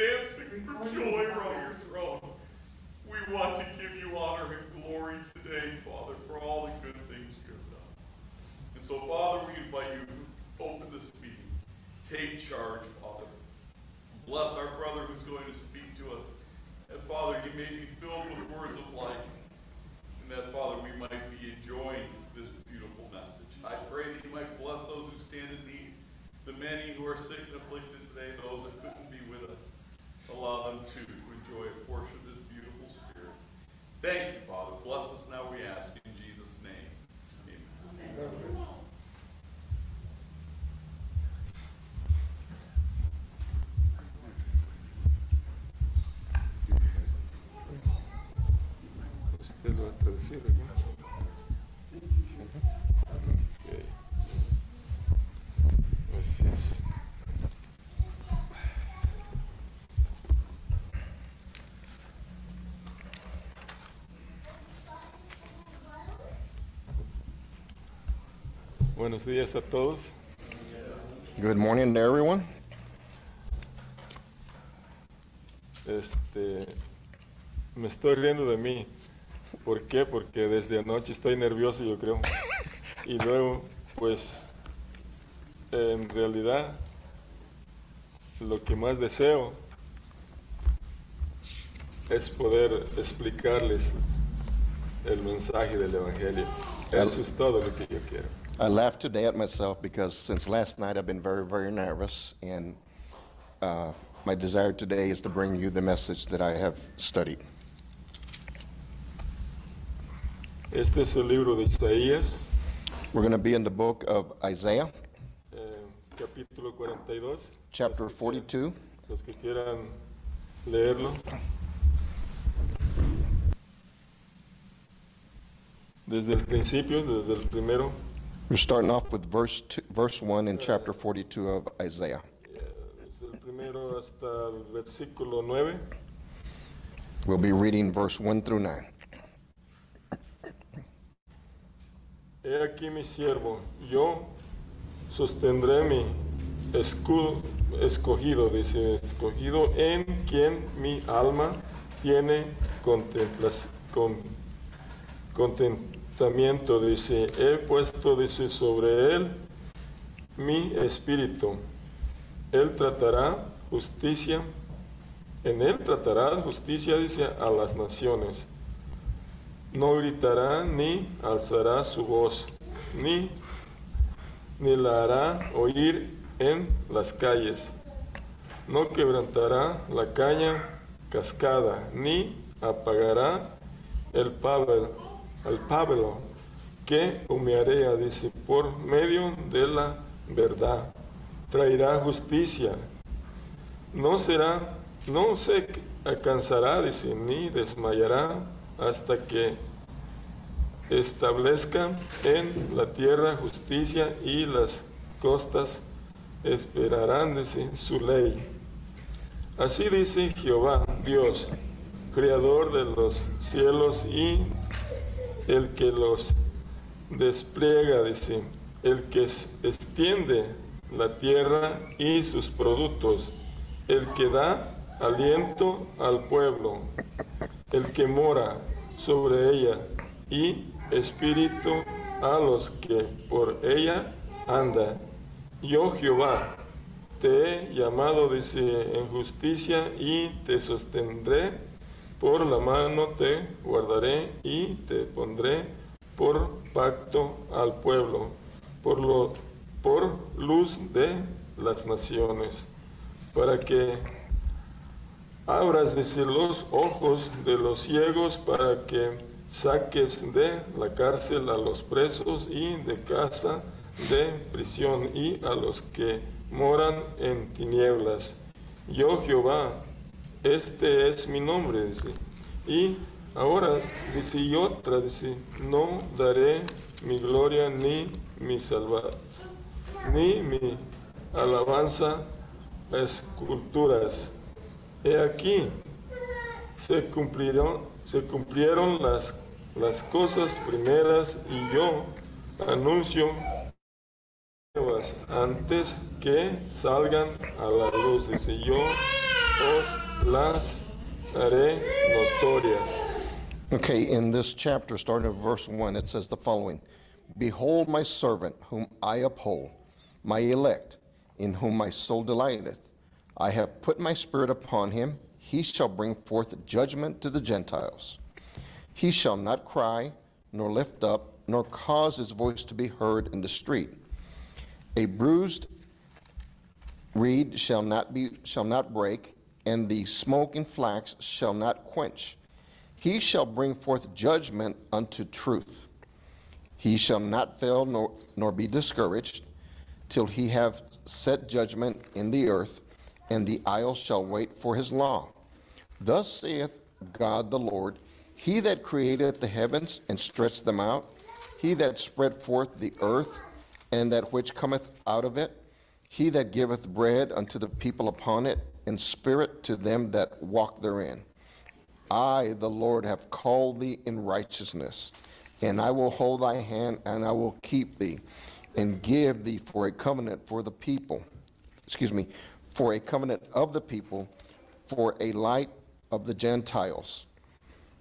dancing for oh, joy around your throne. We want to give you honor and glory today, Father, for all the good things you have done. And so, Father, we invite you to open this meeting. Take charge, Father. Bless our brother who's going to speak to us. And Father, you may be filled with words of life. And that, Father, we might be enjoying this beautiful message. I pray that you might bless those who stand in need, the many who are sick and afflicted today, those that couldn't be with us. Allow them to enjoy a portion of this beautiful spirit. Thank you, Father. Bless us now, we ask, in Jesus' name. Amen. Usted lo va a traducir, ¿verdad? Buenos días a todos. Good morning to everyone. Este, me estoy riendo de mí. ¿Por qué? Porque desde anoche estoy nervioso, yo creo. Y luego, pues, en realidad, lo que más deseo es poder explicarles el mensaje del Evangelio. Eso es todo lo que yo quiero. I laughed today at myself because since last night I've been very, very nervous, and uh, my desire today is to bring you the message that I have studied. Este es el libro de Isaías, We're going to be in the book of Isaiah, eh, capítulo 42. chapter Los que quieran- 42. Los que quieran leerlo. Desde el principio, desde el primero, We're starting off with verse two, verse 1 in chapter 42 of Isaiah. desde primero hasta versículo 9. We'll be reading verse 1 through 9. He aquí mi siervo, yo sostendré mi escudo, escogido, dice, escogido en quien mi alma tiene contemplas- con, dice, he puesto, dice, sobre él mi espíritu. Él tratará justicia, en él tratará justicia, dice, a las naciones. No gritará ni alzará su voz, ni, ni la hará oír en las calles. No quebrantará la caña cascada, ni apagará el pábilo, el pábilo que humearea, dice, por medio de la verdad. Traerá justicia. No será, no se alcanzará, dice, ni desmayará hasta que establezca en la tierra justicia y las costas esperarán dice, su ley. Así dice Jehová, Dios, creador de los cielos y el que los despliega, dice, el que extiende la tierra y sus productos, el que da aliento al pueblo, el que mora sobre ella y espíritu a los que por ella anda. Yo Jehová te he llamado, dice, en justicia y te sostendré, por la mano te guardaré y te pondré por pacto al pueblo, por, lo, por luz de las naciones, para que abras, dice, los ojos de los ciegos para que saques de la cárcel a los presos y de casa de prisión y a los que moran en tinieblas. Yo Jehová, este es mi nombre, dice. Y ahora, dice, y otra, dice, no daré mi gloria ni mi salvación, ni mi alabanza a esculturas. He aquí, se cumplieron, se cumplieron las, las cosas primeras y yo anuncio antes que salgan a la luz. Dice, yo os las haré notorias. Okay, in this chapter, starting at verse 1, it says the following Behold my servant, whom I uphold, my elect, in whom my soul delighteth. I have put my spirit upon him. He shall bring forth judgment to the Gentiles. He shall not cry, nor lift up, nor cause his voice to be heard in the street. A bruised reed shall not be shall not break, and the smoking flax shall not quench. He shall bring forth judgment unto truth. He shall not fail nor, nor be discouraged till he have set judgment in the earth, and the isles shall wait for his law. Thus saith God the Lord, He that created the heavens and stretched them out, He that spread forth the earth, and that which cometh out of it, He that giveth bread unto the people upon it, and spirit to them that walk therein. I, the Lord, have called thee in righteousness, and I will hold thy hand, and I will keep thee, and give thee for a covenant for the people. Excuse me, for a covenant of the people, for a light of the Gentiles,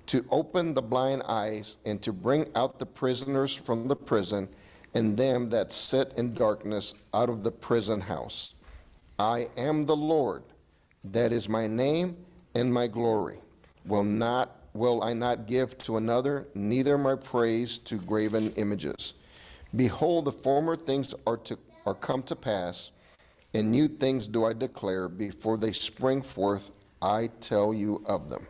to open the blind eyes, and to bring out the prisoners from the prison, and them that sit in darkness out of the prison house. I am the Lord, that is my name and my glory. Will not will I not give to another, neither my praise to graven images. Behold, the former things are to are come to pass, and new things do I declare before they spring forth. I tell you of them.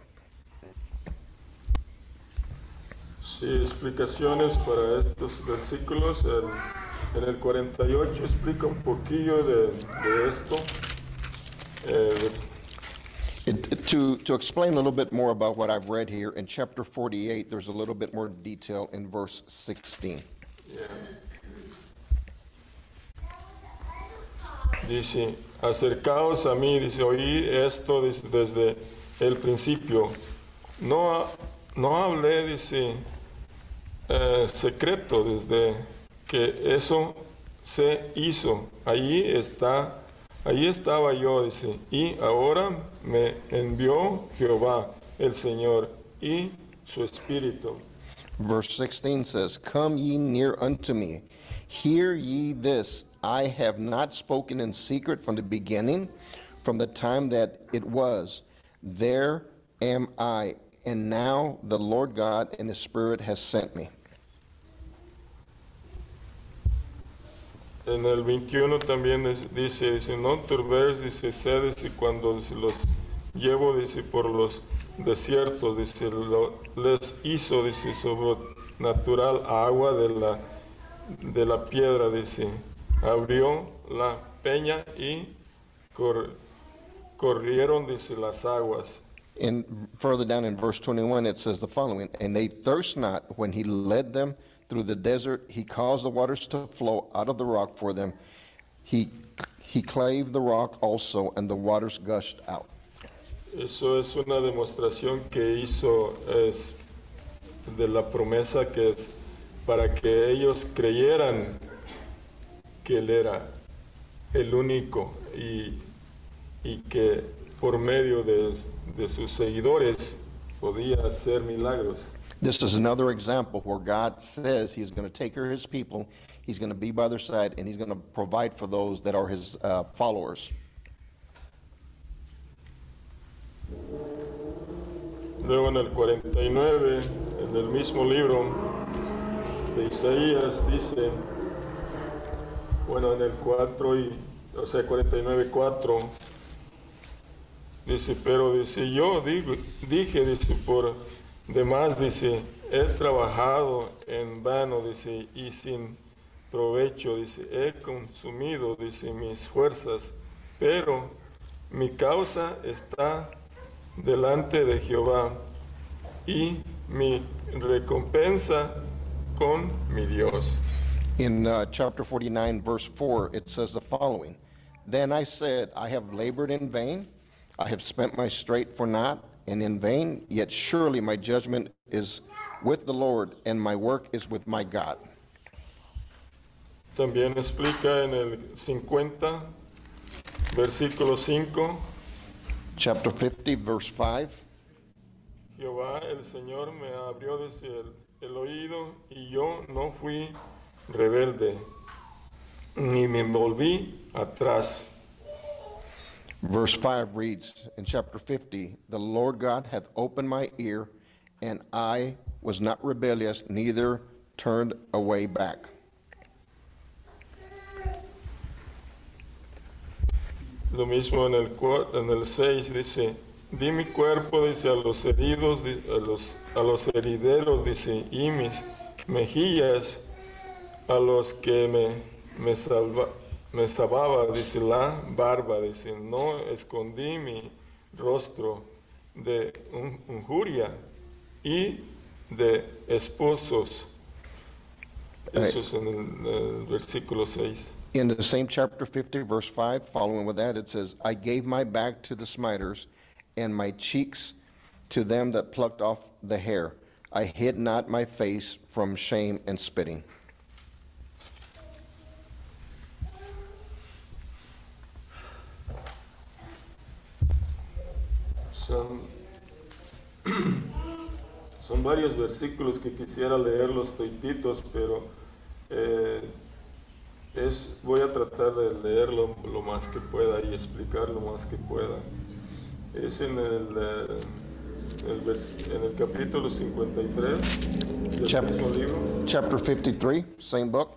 Sí, explicaciones para estos versículos. En, en el 48 explica un poquillo de, de esto. Eh, It- it- to, to explain a little bit more about what I've read here, in chapter 48, there's a little bit more detail in verse 16. Dice, acercaos a mí, dice, oí esto dice, desde el principio. No, no hablé, dice, eh, secreto, desde que eso se hizo. Allí está, allí estaba yo, dice, y ahora me envió Jehová, el Señor, y su Espíritu. Verse 16 says, Come ye near unto me. Hear ye this. I have not spoken in secret from the beginning, from the time that it was. There am I. And now the Lord God and his Spirit has sent me. En el 21 también es- dice, dice, no turbéis, dice, sedes y cuando dice, los llevo, dice, por los desiertos, dice, lo- les hizo, dice, sobrenatural agua de la, de la piedra, dice, abrió la peña y cor- corrieron, dice, las aguas. And further down in verse 21, it says the following And they thirst not when he led them through the desert. He caused the waters to flow out of the rock for them. He, he clave the rock also, and the waters gushed out. Eso es una demostración que hizo es, de la promesa que es para que ellos creyeran que Él era el único y, y que por medio de, de sus seguidores podía hacer milagros. This is another example where God says He's going to take care of His people, He's going to be by their side, and He's going to provide for those that are His uh, followers. Luego en el 49, en el mismo libro de Isaías, dice, bueno, en el 4 y, o sea, 49, 4, dice, pero dice, yo digo, dije, dice, por demás, dice, he trabajado en vano, dice, y sin provecho, dice, he consumido, dice, mis fuerzas, pero mi causa está delante de Jehová y mi recompensa con mi Dios. In uh, chapter 49, verse 4, it says the following Then I said, I have labored in vain, I have spent my strength for naught, and in vain, yet surely my judgment is with the Lord, and my work is with my God. También explica en el 50, versículo 5, chapter 50, verse 5. Jehová el Señor me abrió desde el, el oído y yo no fui rebelde, ni me volví atrás. Verse 5 reads in chapter 50 The Lord God hath opened my ear, and I was not rebellious, neither turned away back. Lo mismo en el, en el 6 dice, di mi cuerpo, dice, a los heridos, a los, a los herideros, dice, y mis mejillas a los que me, me, salva, me salvaba, dice, la barba, dice, no escondí mi rostro de injuria y de esposos. Eso es en el, el versículo 6. In the same chapter 50, verse 5, following with that, it says, I gave my back to the smiters, and my cheeks to them that plucked off the hair. I hid not my face from shame and spitting. Son, son varios versículos que quisiera leerlos toititos, pero eh, es, voy a tratar de leerlo lo más que pueda y explicar lo más que pueda. Es en el, eh, el vers- en el capítulo 53 del Chap- mismo libro, Chapter 53, same book,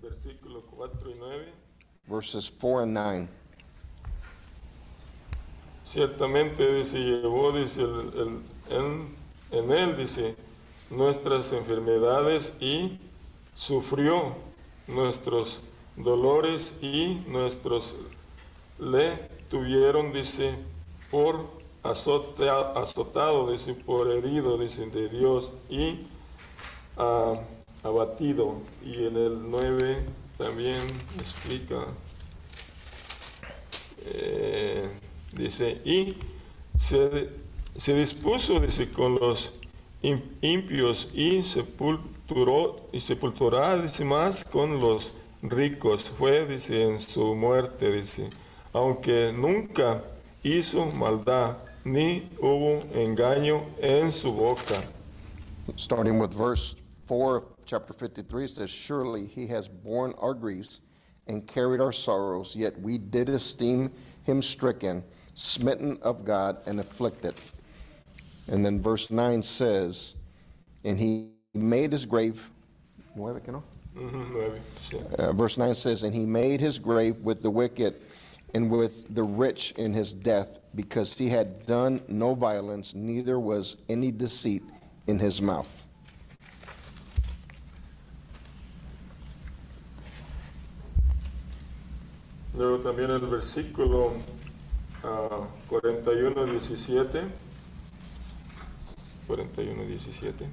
versículo 4 y 9. verses 4 and 9. Ciertamente, dice, llevó, dice, el- el- en, él, dice, nuestras enfermedades y sufrió nuestros dolores y nuestros le tuvieron, dice, por azota- azotado, dice, por herido, dice, de Dios y ah, abatido. Y en el 9 también explica. Eh, dice, y se, se dispuso, dice, con los im- impios y sepulturó y sepulturá, dice, más con los ricos. Fue, dice, en su muerte, dice, aunque nunca hizo maldad, ni hubo engaño en su boca. Starting with verse 4 of chapter 53, it says, Surely he has borne our griefs and carried our sorrows, yet we did esteem him stricken, smitten of God, and afflicted. And then verse 9 says, And he made his grave. Nueve, que no? Ujú, nueve, sí. Uh, verse 9 says, And he made his grave with the wicked and with the rich in his death, because he had done no violence, neither was any deceit in his mouth. Luego también el versículo 41, 17. 41, 17.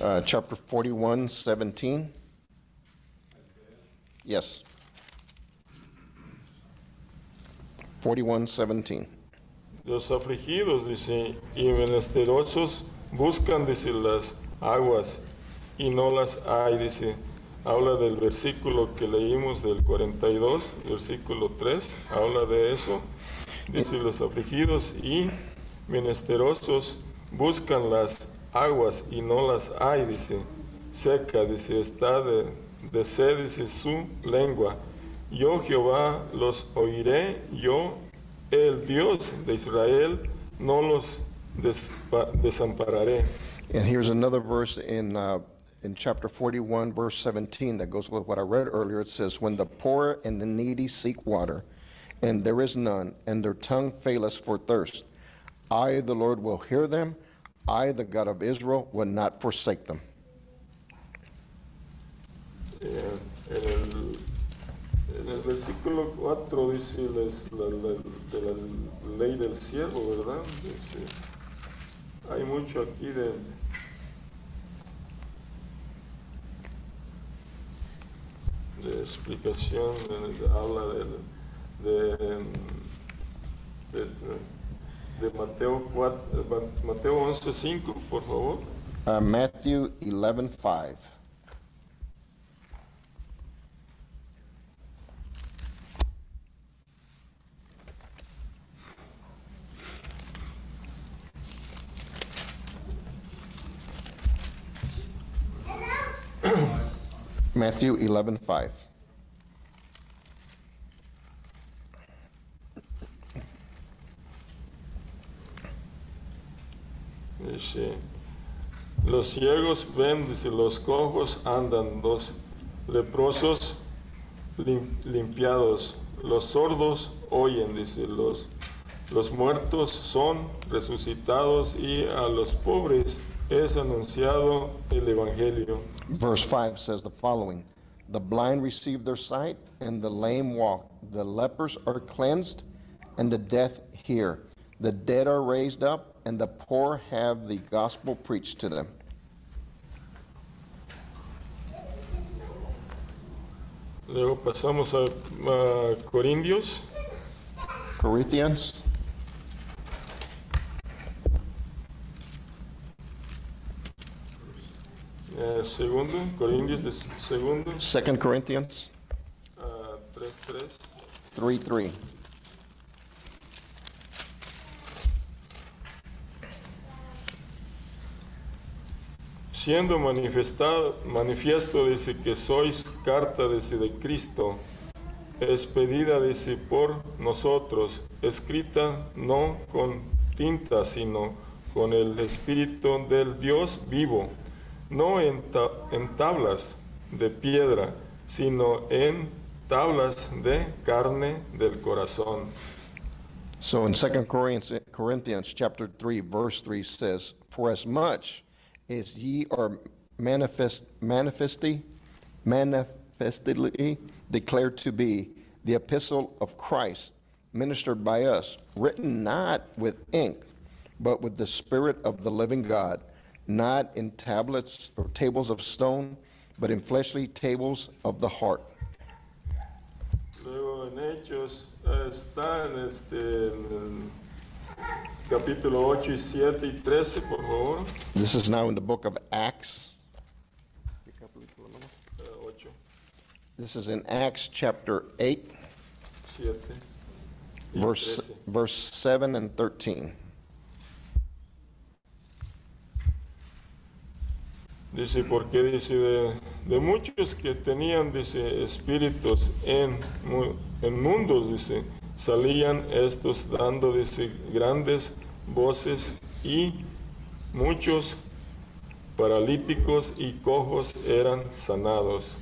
Uh, chapter 41, 17. Yes. 41, 17. Los afligidos, dice, y menesterosos buscan, dice, las aguas y no las hay, dice. Habla del versículo que leímos del 42, versículo 3, habla de eso. Dice, los afligidos y menesterosos buscan las aguas y no las hay, dice. Seca, dice, está de, de sed, dice, su lengua. Yo Jehová los oiré, yo el Dios de Israel no los desampararé. And here's another verse in, uh, in chapter 41, verse 17, that goes with what I read earlier. It says, When the poor and the needy seek water, and there is none, and their tongue faileth for thirst, I, the Lord, will hear them. I, the God of Israel, will not forsake them. Eh, en, el, en el versículo 4 dice les- la, la- de la ley del siervo, ¿verdad? Dice, hay mucho aquí de... de explicación, de- de- habla del- de, de Mateo 4, Mateo por favor. Uh, Matthew 11:5. Matthew 11:5. Dice, los ciegos ven, dice, los cojos andan, los leprosos lim- limpiados, los sordos oyen, dice, los, los muertos son resucitados y a los pobres es anunciado el Evangelio. Verse 5 says the following The blind receive their sight, and the lame walk. The lepers are cleansed, and the deaf hear. The dead are raised up, and the poor have the gospel preached to them. Luego pasamos a, a Corintios, Corinthians eh, segundo, Corintios de segundo, 2 Corinthians ah, 3.3. 3 3. Siendo manifestado, manifiesto dice que sois carta dice, de Cristo, expedida dice por nosotros, escrita no con tinta, sino con el Espíritu del Dios vivo, no en, ta- en tablas de piedra, sino en tablas de carne del corazón. So in 2 Corinthians, Corinthians chapter 3 verse 3 says, For as much as ye are manifest, manifestly, manifestly declared to be the epistle of Christ, ministered by us, written not with ink, but with the Spirit of the living God, not in tablets or tables of stone, but in fleshly tables of the heart. Luego en Hechos eh, este capítulo 8 y 7 y 13, por favor. This is now in the book of Acts. Eh, 8, This is in Acts chapter 8, 7 y verse, 13. verse 7 and 13. Dice, porque dice, de, de muchos que tenían, dice, espíritus en, en mundos, dice, salían estos dando, dice, grandes voces y muchos paralíticos y cojos eran sanados.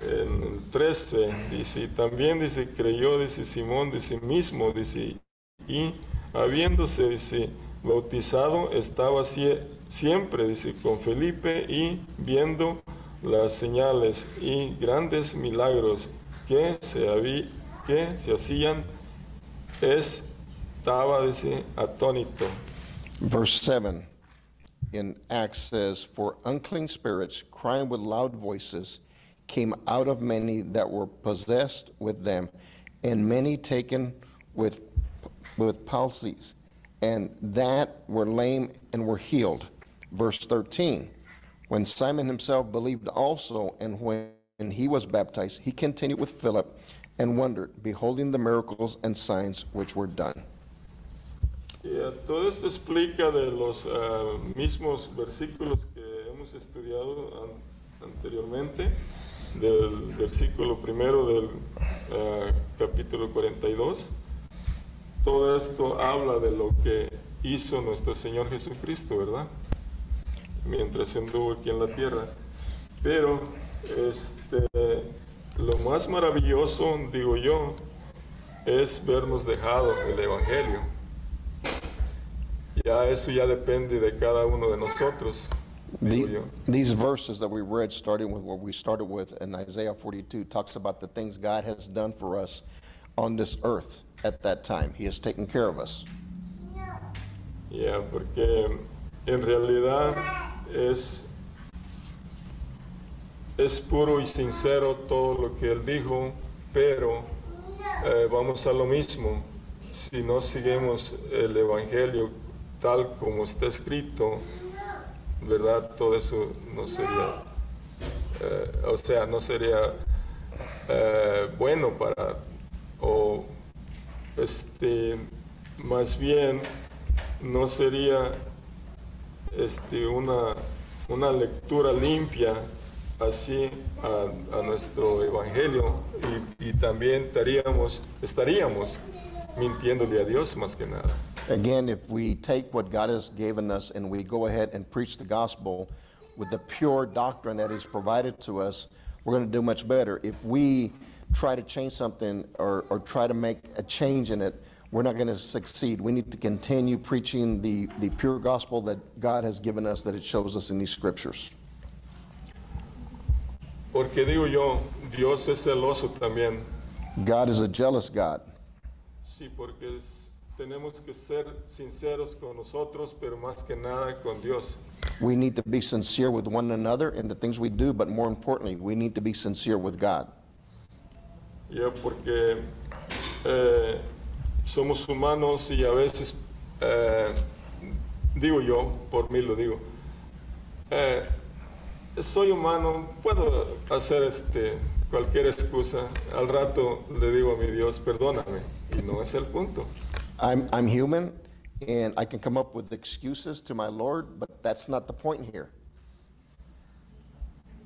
En el 13 dice, también dice, creyó, dice Simón, dice mismo, dice, y habiéndose, dice, bautizado, estaba sie- siempre, dice, con Felipe y viendo las señales y grandes milagros que se, habí- que se hacían, estaba, dice, atónito. Verse 7 in Acts says, For unclean spirits, crying with loud voices, came out of many that were possessed with them, and many taken with, with palsies, and that were lame and were healed. Verse 13 When Simon himself believed also, and when he was baptized, he continued with Philip and wondered, beholding the miracles and signs which were done. Y, eh, todo esto explica de los ah, mismos versículos que hemos estudiado an- anteriormente, del versículo primero del ah, capítulo 42. Todo esto habla de lo que hizo nuestro Señor Jesucristo, ¿verdad? Mientras anduvo aquí en la tierra. Pero este, lo más maravilloso, digo yo, es vernos dejado el Evangelio. Ya eso ya depende de cada uno de nosotros, The-. These verses that we read, starting with what we started with in Isaiah 42, talks about the things God has done for us on this earth at that time. He has taken care of us. Ya, porque en realidad es, es puro y sincero todo lo que él dijo, pero eh, vamos a lo mismo. Si no seguimos el Evangelio tal como está escrito, ¿verdad? Todo eso no sería, eh, o sea, no sería eh, bueno para, o este, más bien no sería este, una, una lectura limpia así a, a nuestro evangelio y, y también estaríamos, estaríamos mintiéndole a Dios más que nada. Again, if we take what God has given us and we go ahead and preach the gospel with the pure doctrine that is provided to us, we're going to do much better. If we try to change something or, or try to make a change in it, we're not going to succeed. We need to continue preaching the, the pure gospel that God has given us, that it shows us in these scriptures. Porque digo yo, Dios es celoso también. God is a jealous God. Sí, porque es- tenemos que ser sinceros con nosotros, pero más que nada con Dios. We need to be sincere with one another in the things we do, but more importantly, we need to be sincere with God. Ya porque eh, somos humanos y a veces, eh, digo yo, por mí lo digo, eh, soy humano, puedo hacer este, cualquier excusa. Al rato le digo a mi Dios, perdóname, y no es el punto. I'm, I'm human and I can come up with excuses to my Lord, but that's not the point here.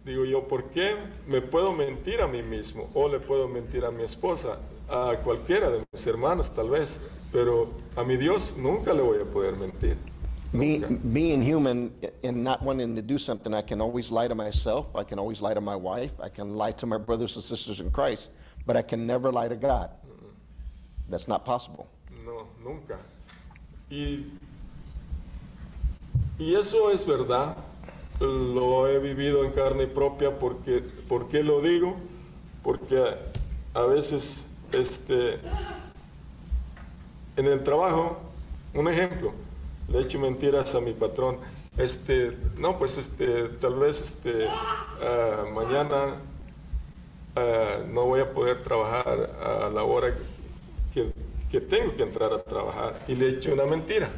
Digo yo, ¿por qué me puedo mentir a mí mismo? O le puedo mentir a mi esposa, a cualquiera de mis hermanos tal vez, pero a mi Dios nunca le voy a poder mentir. Me, being human and not wanting to do something, I can always lie to myself. I can always lie to my wife. I can lie to my brothers and sisters in Christ, but I can never lie to God. Mm-hmm. That's not possible. No, nunca. Y, y eso es verdad, lo he vivido en carne propia porque, ¿por qué lo digo? Porque a veces, este, en el trabajo, un ejemplo, le he hecho mentiras a mi patrón. Este, no, pues este, tal vez este, ah, mañana ah, no voy a poder trabajar a la hora que, que tengo que entrar a trabajar y le he hecho una mentira.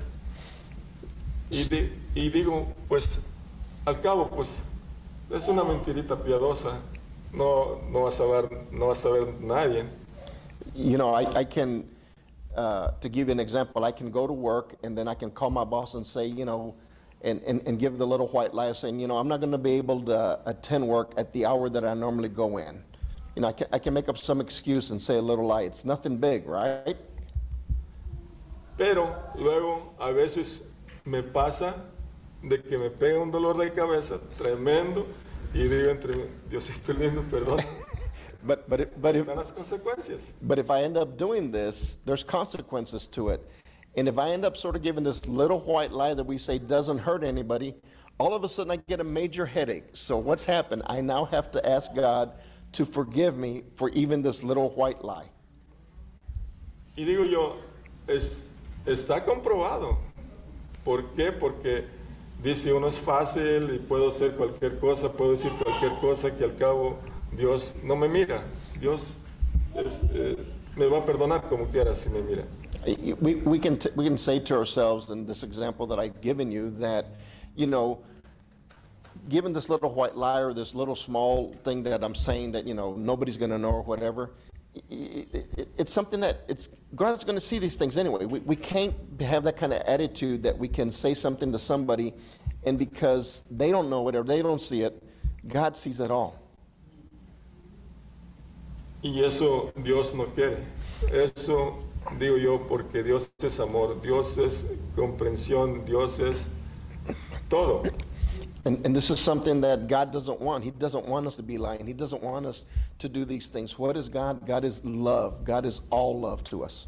Y, y digo, pues al cabo, pues es una mentirita piadosa, no, no vas a ver, no vas a ver nadie. You know, I, I can, uh, to give you an example, I can go to work and then I can call my boss and say, you know, and, and, and give the little white lie saying, you know, I'm not going to be able to attend work at the hour that I normally go in. You know, I can, I can make up some excuse and say a little lie. It's nothing big, right? Pero luego a veces me pasa de que me pega un dolor de cabeza tremendo y digo entre mí, Diosito lindo, perdón, But, but, it, but, if, las consecuencias. but if I end up doing this, there's consequences to it. And if I end up sort of giving this little white lie that we say doesn't hurt anybody, all of a sudden I get a major headache. So what's happened? I now have to ask God to forgive me for even this little white lie. Y digo yo, es, está comprobado. ¿Por qué? Porque dice uno es fácil y puedo hacer cualquier cosa, puedo decir cualquier cosa que al cabo Dios no me mira. Dios es, eh, me va a perdonar como quiera si me mira. We, we, can we can say to ourselves in this example that I've given you that, you know, given this little white lie or this little small thing that I'm saying that, you know, nobody's going to know or whatever, it's something that it's, God's going to see these things anyway. We, we can't have that kind of attitude that we can say something to somebody and because they don't know it or they don't see it, God sees it all. Y eso Dios no quiere. Eso digo yo porque Dios es amor, Dios es comprensión, Dios es todo. And, and this is something that God doesn't want. He doesn't want us to be lying. He doesn't want us to do these things. What is God? God is love. God is all love to us.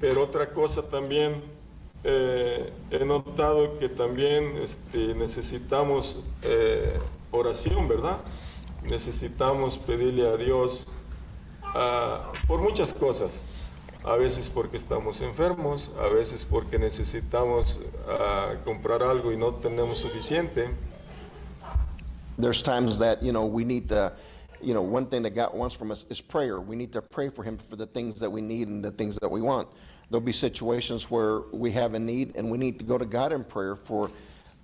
Pero otra cosa también, eh, he notado que también este, necesitamos eh, oración, ¿verdad? Necesitamos pedirle a Dios ah, por muchas cosas. A veces porque estamos enfermos, a veces porque necesitamos ah, comprar algo y no tenemos suficiente. There's times that, you know, we need to, you know, one thing that God wants from us is prayer. We need to pray for Him for the things that we need and the things that we want. There'll be situations where we have a need and we need to go to God in prayer for,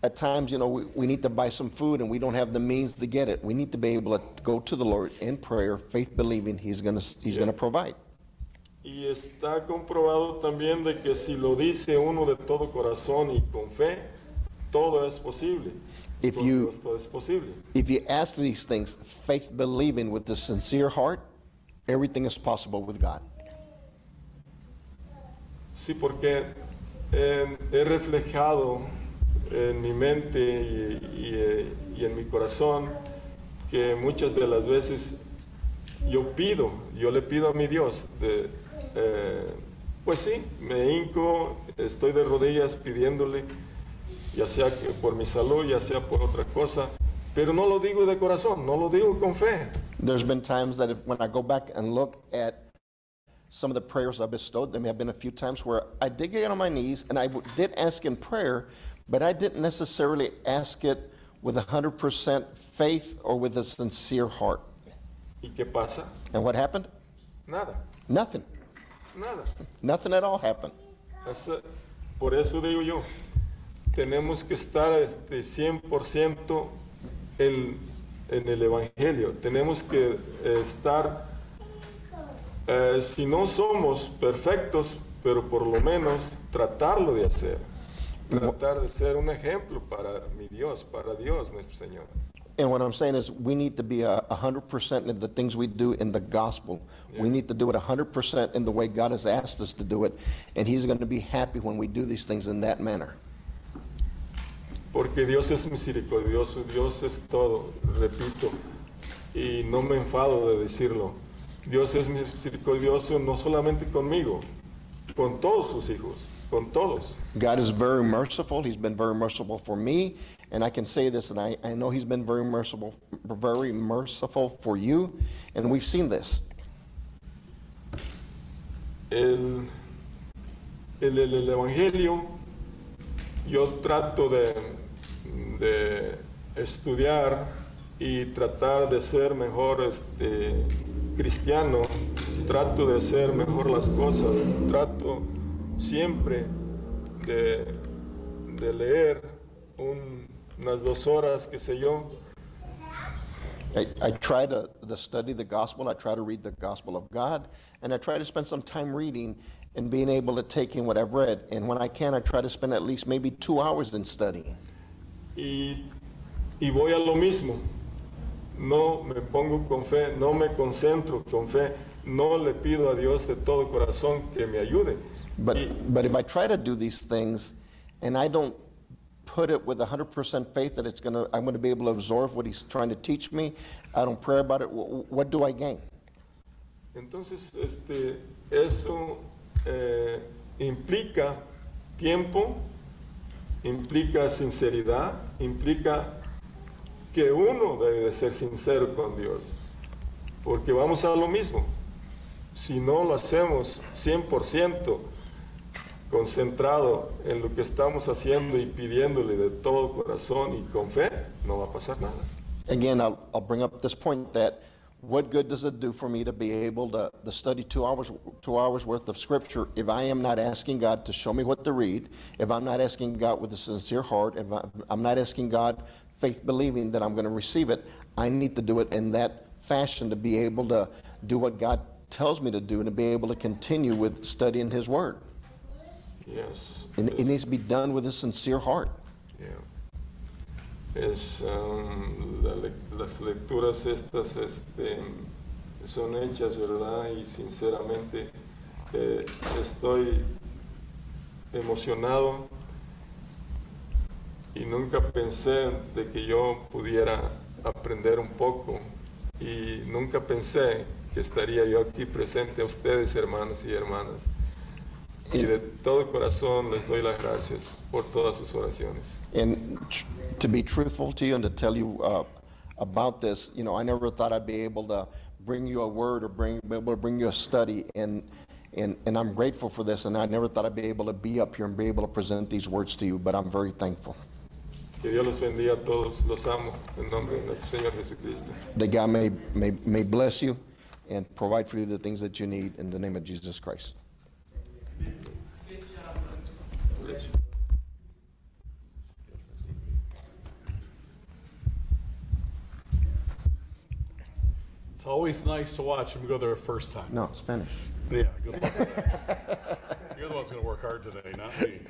at times, you know, we, we need to buy some food and we don't have the means to get it. We need to be able to go to the Lord in prayer, faith believing He's going to, He's going to provide. Y está comprobado también de que si lo dice uno de todo corazón y con fe, todo es posible. If you- Dios todo es posible. If you ask these things, faith believing with a sincere heart, everything is possible with God. Sí, porque eh, he reflejado en mi mente y, y, y en mi corazón que muchas de las veces yo pido, yo le pido a mi Dios, de, eh, pues sí, me hinco, estoy de rodillas pidiéndole, ya sea por mi salud, ya sea por otra cosa, pero no lo digo de corazón, no lo digo con fe. There's been times that if, when I go back and look at some of the prayers I bestowed, there may have been a few times where I did get on my knees and I did ask in prayer, but I didn't necessarily ask it with 100% faith or with a sincere heart. ¿Y qué pasa? And what happened? Nada, Nothing. nada. Nothing at all happened. Esa- por eso digo yo, tenemos que estar este, 100% en, en el Evangelio. Tenemos que estar, eh, si no somos perfectos, pero por lo menos tratarlo de hacer. Tratar de ser un ejemplo para mi Dios, para Dios nuestro Señor. And what I'm saying is, we need to be a 100% in the things we do in the gospel. We need to do it 100% in the way God has asked us to do it. And He's going to be happy when we do these things in that manner. Porque Dios es misericordioso, Dios es todo, repito, y no me enfado de decirlo. Dios es misericordioso no solamente conmigo, con todos sus hijos, con todos. God is very merciful. He's been very merciful for me. And I can say this, and I, I know He's been very merciful, very merciful for you. And we've seen this. El, el, el- el Evangelio, yo trato de, de estudiar y tratar de ser mejor este, cristiano, trato de hacer mejor las cosas, trato siempre de, de leer un- unas dos horas, qué sé yo, I, I try to, to study the gospel. I try to read the gospel of God. And I try to spend some time reading and being able to take in what I've read. And when I can, I try to spend at least maybe two hours in studying. y, y voy a lo mismo. No me pongo con fe, no me concentro con fe, no le pido a Dios de todo corazón que me ayude. But, but if I try to do these things and I don't put it with 100% faith that it's gonna, I'm going to be able to absorb what he's trying to teach me, I don't pray about it, wh- what do I gain? entonces, este, eso eh, implica tiempo, implica sinceridad, implica que uno debe de ser sincero con Dios, porque vamos a lo mismo. Si no lo hacemos 100% concentrado en lo que estamos haciendo y pidiéndole de todo corazón y con fe, no va a pasar nada. Again, I'll, I'll bring up this point that what good does it do for me to be able to, to study two hours, two hours worth of scripture if I am not asking God to show me what to read, if I'm not asking God with a sincere heart, if I, I'm not asking God faith believing that I'm going to receive it, I need to do it in that fashion to be able to do what God tells me to do and to be able to continue with studying His Word. Yes. And it needs to be done with a sincere heart. Yeah. Es, um, la lec- las lecturas estas este, son hechas, ¿verdad? Y sinceramente eh, estoy emocionado y nunca pensé de que yo pudiera aprender un poco y nunca pensé que estaría yo aquí presente a ustedes, hermanos y hermanas. Y de todo corazón les doy las gracias por todas sus oraciones. And tr- to be truthful to you and to tell you uh, about this, you know, I never thought I'd be able to bring you a word or bring, be able to bring you a study. And, and, and I'm grateful for this. And I never thought I'd be able to be up here and be able to present these words to you, but I'm very thankful. Que Dios los bendiga a todos, los amo en nombre de nuestro Señor Jesucristo. That God may, may, may bless you and provide for you the things that you need in the name of Jesus Christ. Always nice to watch them go there first time. No, Spanish. Yeah, good luck. You're the one's going to work hard today, not me.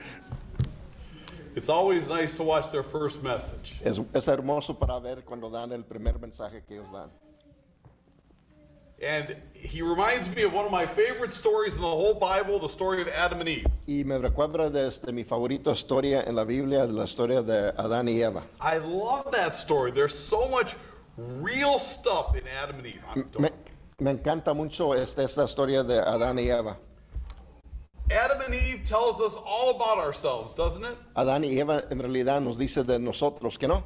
It's always nice to watch their first message. Es, es hermoso para ver cuando dan el primer mensaje que ellos dan. And he reminds me of one of my favorite stories in the whole Bible, the story of Adam and Eve. Y me recuerda de este, mi favorita historia en la Biblia, de la historia de Adán y Eva. I love that story. There's so much real stuff in Adam and Eve. I'm- Me, me encanta mucho este, esta historia de Adán y Eva. Adam and Eve tells us all about ourselves, doesn't it? Adán y Eva en realidad nos dice de nosotros que no.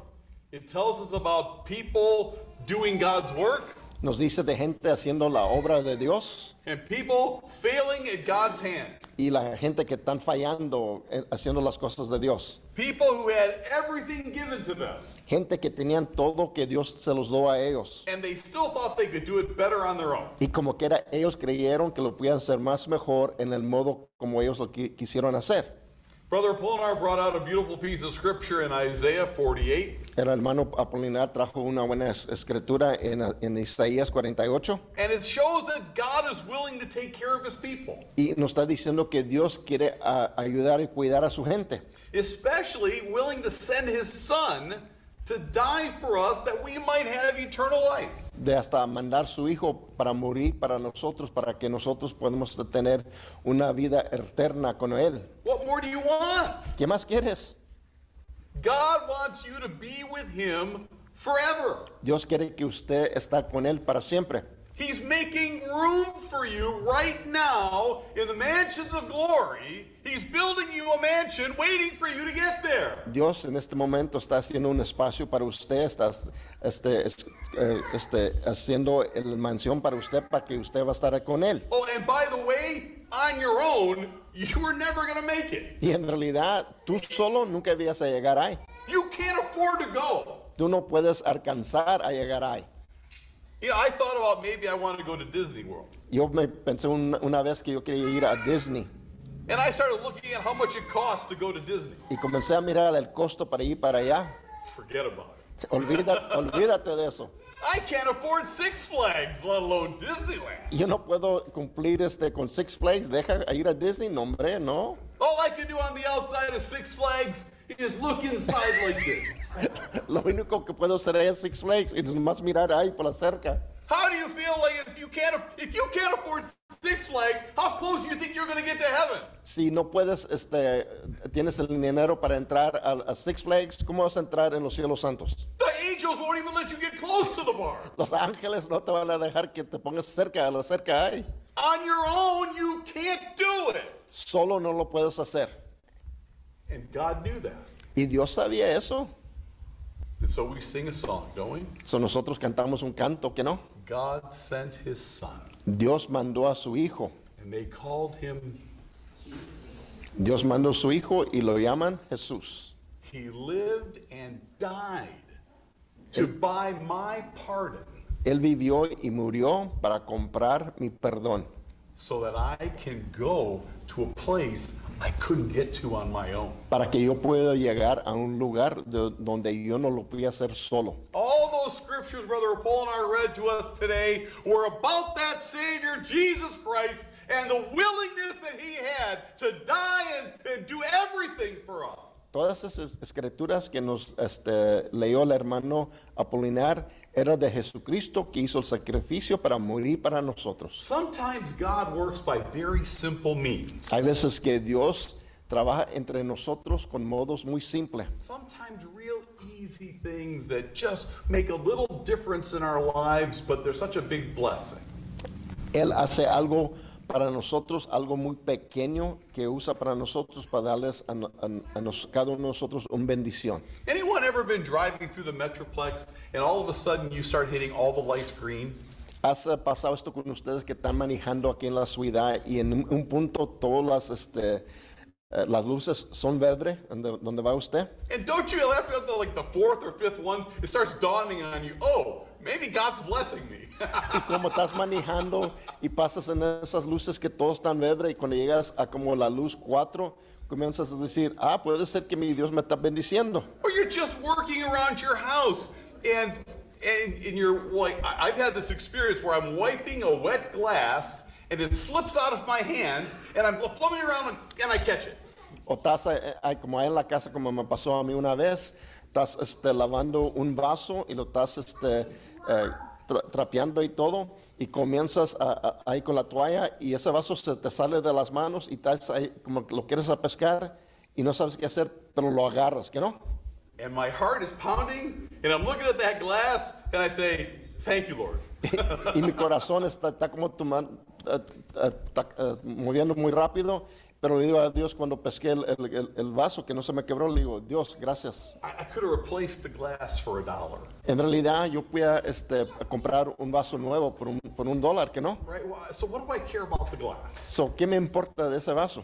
It tells us about people doing God's work Nos dice de gente haciendo la obra de Dios and people failing at God's hand. y la gente que están fallando eh, haciendo las cosas de Dios. People who had everything given to them Gente que tenían todo que Dios se los dio a ellos. and they still thought they could do it better on their own. Y como que era, ellos creyeron que lo podían hacer más mejor en el modo como ellos lo qui- quisieron hacer. Brother Polinar brought out a beautiful piece of scripture in Isaiah 48, El hermano Apolinar trajo una buena es- escritura en, en Isaías 48 and it shows that God is willing to take care of his people, y nos está diciendo que Dios quiere ayudar y cuidar a su gente. especially willing to send his son to die for us that we might have eternal life. De hasta mandar su hijo para morir para nosotros, para que nosotros podamos tener una vida eterna con él. What more do you want? ¿Qué más quieres? God wants you to be with him forever. Dios quiere que usted está con él para siempre. He's making room for you right now in the mansions of glory. He's building you a mansion waiting for you to get there. Dios en este momento está haciendo un espacio para usted, está este, eh, este, haciendo la mansión para usted, para que usted va a estar con él. Oh, and by the way, on your own, you were never going to make it. Y en realidad, tú solo nunca ibas a llegar ahí. You can't afford to go. Tú no puedes alcanzar a llegar ahí. You know, I thought about maybe I wanted to go to Disney World. Yo me pensé un- una vez que yo quería ir a Disney And I started looking at how much it costs to go to Disney. y comencé a mirar el costo para ir para allá. Forget about it. Olvida- olvídate de eso. I can't afford Six Flags, let alone Disneyland. Yo no puedo cumplir este con Six Flags. Deja ir a Disney, no hombre, no. All I can do on the outside of Six Flags is look inside like this. Lo único que puedo hacer es Six Flags y nomás mirar ahí por la cerca. How do you feel like if you can't if you can't afford Six Flags, how close do you think you're going to get to heaven? Si no puedes, este, tienes el dinero para entrar a, a Six Flags, ¿cómo vas a entrar en los cielos santos? The angels won't even let you get close to the bar. Los ángeles no te van a dejar que te pongas cerca, a la cerca hay. On your own, you can't do it. Solo no lo puedes hacer. And God knew that. Y Dios sabía eso. And so we sing a song, don't we? So nosotros cantamos un canto que no. God sent his son, Dios mandó a su hijo. and they called him, Dios mandó a su hijo y lo llaman Jesús. he lived and died to buy my pardon Él vivió y murió para comprar mi perdón, so that I can go to a place I couldn't get to on my own. para que yo pueda llegar a un lugar de- donde yo no lo podía hacer solo. All those scriptures Brother Paul and I read to us today were about that Savior, Jesus Christ, and the willingness that he had to die and, and do everything for us. Todas esas escrituras que nos este, leyó el hermano Apolinar era de Jesucristo que hizo el sacrificio para morir para nosotros. Sometimes God works by very simple means. Hay veces que Dios trabaja entre nosotros con modos muy simples. Sometimes real easy things that just make a little difference in our lives, but they're such a big blessing. Él hace algo para nosotros, algo muy pequeño que usa para nosotros para darles a, no- a- a nos- cada uno de nosotros una bendición. Anyone ever been driving through the Metroplex and all of a sudden you start hitting all the lights green? ¿Has eh, pasado esto con ustedes que están manejando aquí en la ciudad y en un, un punto todas las, este, eh, las luces son verde donde, donde va usted? And don't you, after the, like the fourth or fifth one, it starts dawning on you, oh, maybe God's blessing me. Y como estás manejando y pasas en esas luces que todos están verde y cuando llegas a como la luz 4, comienzas a decir, ah, puede ser que mi Dios me está bendiciendo. or you're just working around your house and and, and you're like, I've had this experience where I'm wiping a wet glass and it slips out of my hand and I'm flumming around and, I catch it. O estás, eh, eh, como ahí en la casa, como me pasó a mí una vez, estás este, lavando un vaso y lo estás este, eh, tra- trapeando y todo, y comienzas ahí con la toalla y ese vaso se te sale de las manos y estás ahí como lo quieres a pescar y no sabes qué hacer, pero lo agarras, ¿que no? And my heart is pounding, and I'm looking at that glass, and I say, Thank you, Lord. y mi corazón está, está como toma- eh, eh, está, eh, moviendo muy rápido, pero le digo a Dios cuando pesqué el, el- el- vaso que no se me quebró, le digo, Dios, gracias. I, I could have replaced the glass for a dollar. En realidad yo pude este, comprar un vaso nuevo por un, por un dólar, ¿que no? Right? Well, So, what do I care about the glass? So, ¿Qué me importa de ese vaso?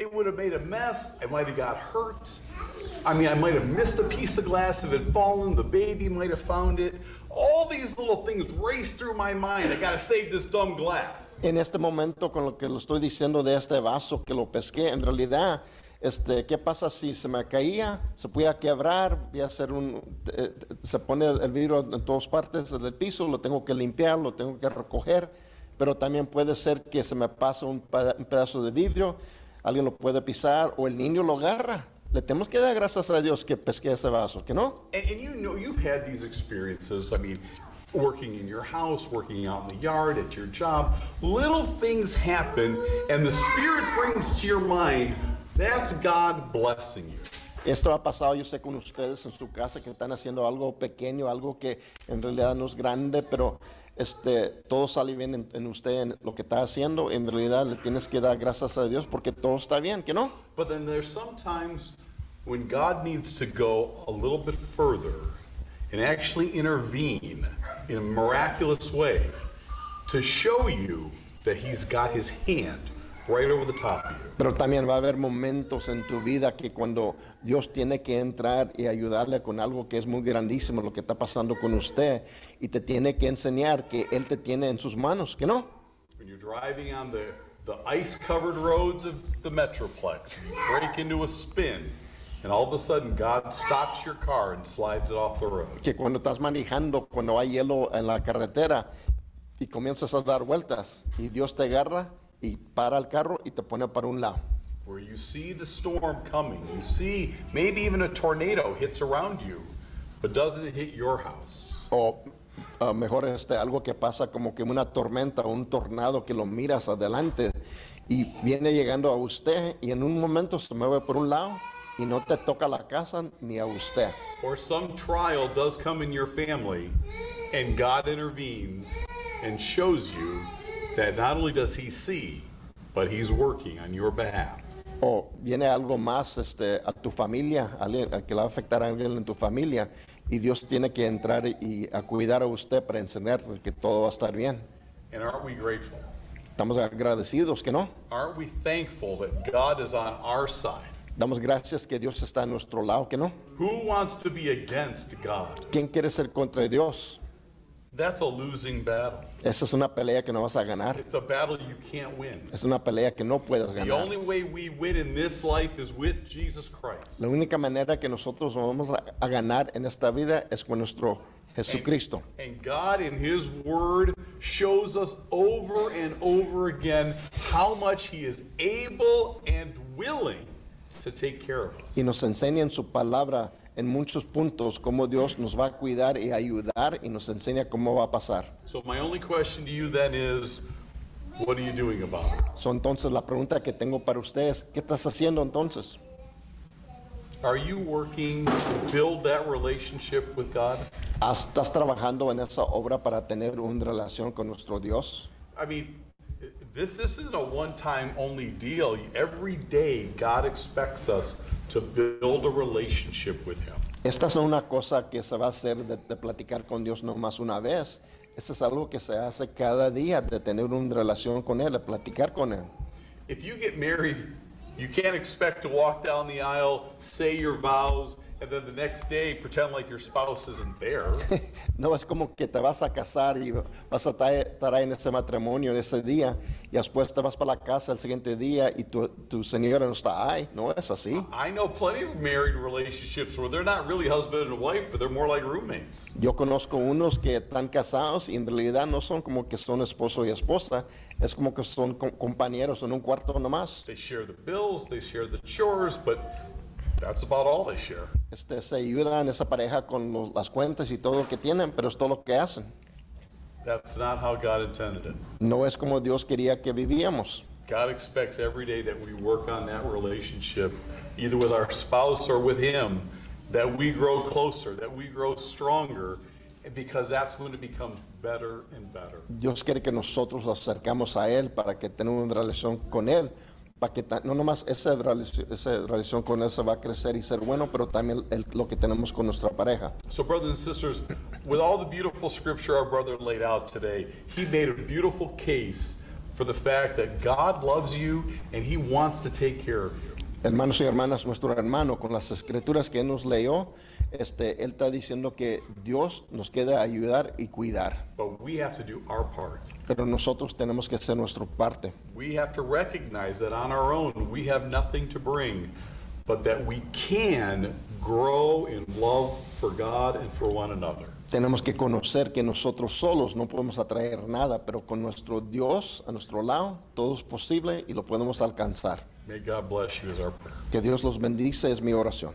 It would have made a mess. I might have got hurt. I mean, I might have missed a piece of glass if it had fallen. The baby might have found it. All these little things race through my mind. I got to save this dumb glass. En este momento, con lo que lo estoy diciendo de este vaso que lo pesqué, en realidad, este, ¿qué pasa si se me caía? Se podía quebrar, voy a hacer un, eh, se pone el vidrio en todas partes del piso, lo tengo que limpiar, lo tengo que recoger, pero también puede ser que se me pase un, un pedazo de vidrio, alguien lo puede pisar o el niño lo agarra. Le tenemos que dar gracias a Dios que pesqué ese vaso, ¿que no? And, and you know, you've had these experiences. I mean, working in your house, working out in the yard, at your job. Little things happen, and the Spirit brings to your mind that's God blessing you. Esto ha pasado, yo sé, con ustedes en su casa que están haciendo algo pequeño, algo que en realidad no es grande, pero este, todo sale bien en, en usted, en lo que está haciendo. En realidad le tienes que dar gracias a Dios porque todo está bien, ¿que no? But then there's sometimes when God needs to go a little bit further and actually intervene in a miraculous way to show you that He's got His hand right over the top of you. Pero también va a haber momentos en tu vida que cuando Dios tiene que entrar y ayudarle con algo que es muy grandísimo, lo que está pasando con usted, y te tiene que enseñar que Él te tiene en sus manos, ¿que no? When you're driving on the, the ice covered roads of the Metroplex, you break into a spin, and all of a sudden God stops your car and slides it off the road. que cuando estás manejando, cuando hay hielo en la carretera y comienzas a dar vueltas y Dios te agarra y para el carro y te pone para un lado. Where you see the storm coming, you see maybe even a tornado hits around you, but doesn't it hit your house? O ah, mejor este, algo que pasa como que una tormenta o un tornado que lo miras adelante y viene llegando a usted y en un momento se mueve por un lado y no te toca la casa ni a usted. Or some trial does come in your family, and God intervenes and shows you that not only does He see, but He's working on your behalf. O viene algo más este, a tu familia, alguien, a que le va a afectar a alguien en tu familia y Dios tiene que entrar y a cuidar a usted para enseñarle que todo va a estar bien. And aren't we grateful? Estamos agradecidos que no. Aren't we thankful that God is on our side? Damos gracias que Dios está a nuestro lado, que no. Who wants to be against God? ¿Quién quiere ser contra Dios? That's a losing battle. Esa es una pelea que no vas a ganar. It's a battle you can't win. Es una pelea que no puedes The ganar. only way we win in this life is with Jesus Christ. La única manera que nosotros vamos a, a ganar en esta vida es con nuestro Jesucristo. And God in His Word shows us over and over again how much He is able and willing to take care of us. Y nos enseña en su palabra en muchos puntos cómo Dios nos va a cuidar y ayudar y nos enseña cómo va a pasar. So, my only question to you then is what are you doing about it? So, entonces la pregunta que tengo para ustedes, ¿qué estás haciendo entonces? Are you working to build that relationship with God? ¿Has- ¿Estás trabajando en esa obra para tener una relación con nuestro Dios? I mean, this, this isn't a one time only deal. Every day, God expects us to build a relationship with Him. Esta es una cosa que se va a hacer de, de platicar con Dios no más una vez. Eso es algo que se hace cada día, de tener una relación con Él, de platicar con Él. If you get married, you can't expect to walk down the aisle, say your vows, and then the next day pretend like your spouse isn't there. No es como que te vas a casar y vas a ta- estar en ese matrimonio ese día y después te vas para la casa el siguiente día y tu, tu señora no está ahí. No es así. I know plenty of married relationships where they're not really husband and wife, but they're more like roommates. Yo conozco unos que están casados y en realidad no son como que son esposo y esposa, es como que son co- compañeros en un cuarto nomás. They share the bills, they share the chores, but that's about all they share. Este, se ayudan esa pareja con los- las cuentas y todo lo que tienen, pero es todo lo que hacen. That's not how God intended it. No es como Dios quería que vivíamos. God expects every day that we work on that relationship, either with our spouse or with Him, that we grow closer, that we grow stronger, because that's when it becomes better and better. Dios quiere que nosotros nos acercamos a Él para que tengamos una relación con Él, para que no nomás esa relación, esa relación con se va a crecer y ser bueno, pero también el- lo que tenemos con nuestra pareja. So, brothers and sisters, with all the beautiful scripture our brother laid out today, he made a beautiful case for the fact that God loves you and He wants to take care of you. Hermanos y hermanas, nuestro hermano con las escrituras que nos leyó, este, Él está diciendo que Dios nos queda ayudar y cuidar, But we have to do our part. pero nosotros tenemos que hacer nuestra parte. We have to recognize that on our own we have nothing to bring, but that we can grow in love for God and for one another. Tenemos que conocer que nosotros solos no podemos atraer nada, pero con nuestro Dios a nuestro lado, todo es posible y lo podemos alcanzar. May God bless you as our prayer. Que Dios los bendice es mi oración.